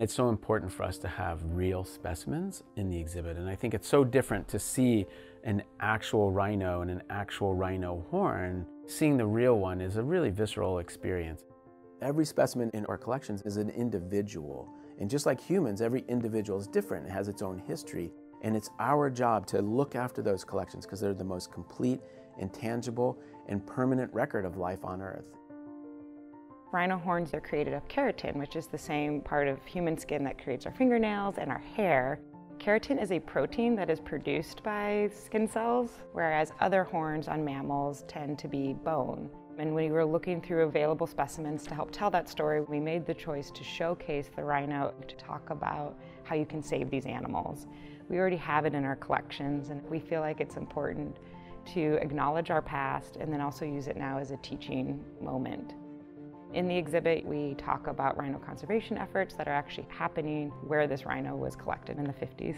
It's so important for us to have real specimens in the exhibit, and I think it's so different to see an actual rhino and an actual rhino horn. Seeing the real one is a really visceral experience. Every specimen in our collections is an individual, and just like humans, every individual is different, it has its own history, and it's our job to look after those collections because they're the most complete, intangible, and permanent record of life on Earth. Rhino horns are created of keratin, which is the same part of human skin that creates our fingernails and our hair. Keratin is a protein that is produced by skin cells, whereas other horns on mammals tend to be bone. And when we were looking through available specimens to help tell that story, we made the choice to showcase the rhino to talk about how you can save these animals. We already have it in our collections, and we feel like it's important to acknowledge our past and then also use it now as a teaching moment. In the exhibit, we talk about rhino conservation efforts that are actually happening where this rhino was collected in the 50s.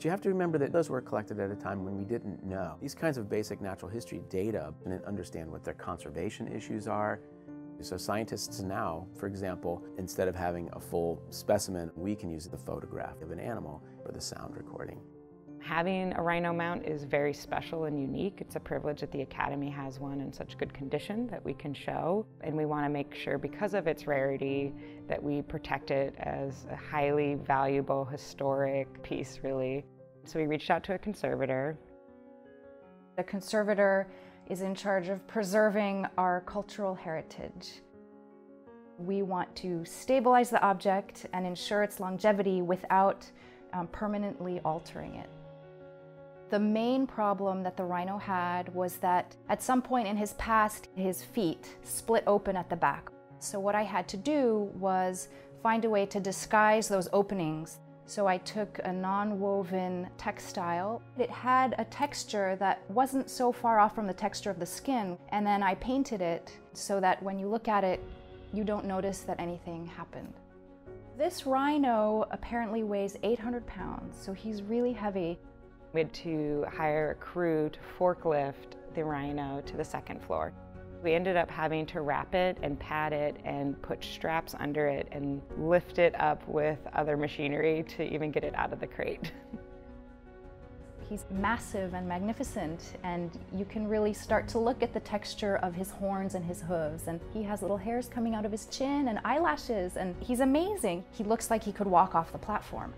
You have to remember that those were collected at a time when we didn't know. These kinds of basic natural history data and understand what their conservation issues are. So scientists now, for example, instead of having a full specimen, we can use the photograph of an animal or the sound recording. Having a rhino mount is very special and unique. It's a privilege that the Academy has one in such good condition that we can show. And we want to make sure, because of its rarity, that we protect it as a highly valuable historic piece, really. So we reached out to a conservator. The conservator is in charge of preserving our cultural heritage. We want to stabilize the object and ensure its longevity without um, permanently altering it. The main problem that the rhino had was that at some point in his past, his feet split open at the back. So what I had to do was find a way to disguise those openings. So I took a non-woven textile. It had a texture that wasn't so far off from the texture of the skin, and then I painted it so that when you look at it, you don't notice that anything happened. This rhino apparently weighs 800 pounds, so he's really heavy. We had to hire a crew to forklift the rhino to the second floor. We ended up having to wrap it and pad it and put straps under it and lift it up with other machinery to even get it out of the crate. He's massive and magnificent and you can really start to look at the texture of his horns and his hooves and he has little hairs coming out of his chin and eyelashes and he's amazing. He looks like he could walk off the platform.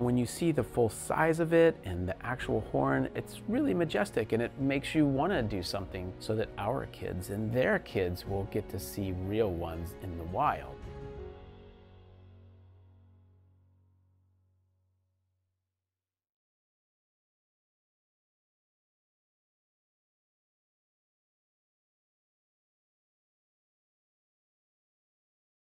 When you see the full size of it and the actual horn, it's really majestic and it makes you want to do something so that our kids and their kids will get to see real ones in the wild.